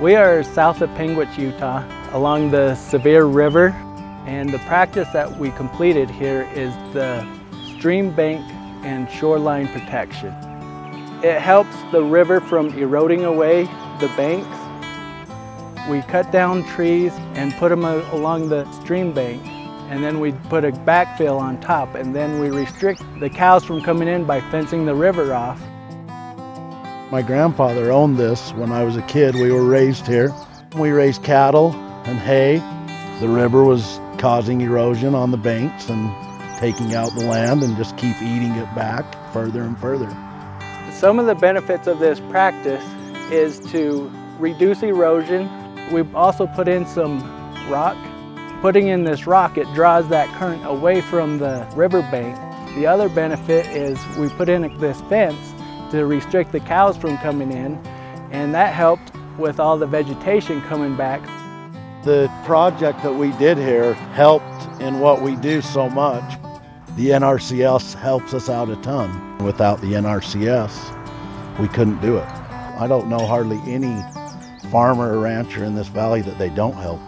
We are south of Panguitch, Utah, along the Sevier River, and the practice that we completed here is the stream bank and shoreline protection. It helps the river from eroding away the banks. We cut down trees and put them along the stream bank and then we put a backfill on top and then we restrict the cows from coming in by fencing the river off. My grandfather owned this when I was a kid. We were raised here. We raised cattle and hay. The river was causing erosion on the banks and taking out the land and just keep eating it back further and further. Some of the benefits of this practice is to reduce erosion. We've also put in some rock. Putting in this rock, it draws that current away from the riverbank. The other benefit is we put in this fence to restrict the cows from coming in, and that helped with all the vegetation coming back. The project that we did here helped in what we do so much. The NRCS helps us out a ton. Without the NRCS, we couldn't do it. I don't know hardly any farmer or rancher in this valley that they don't help.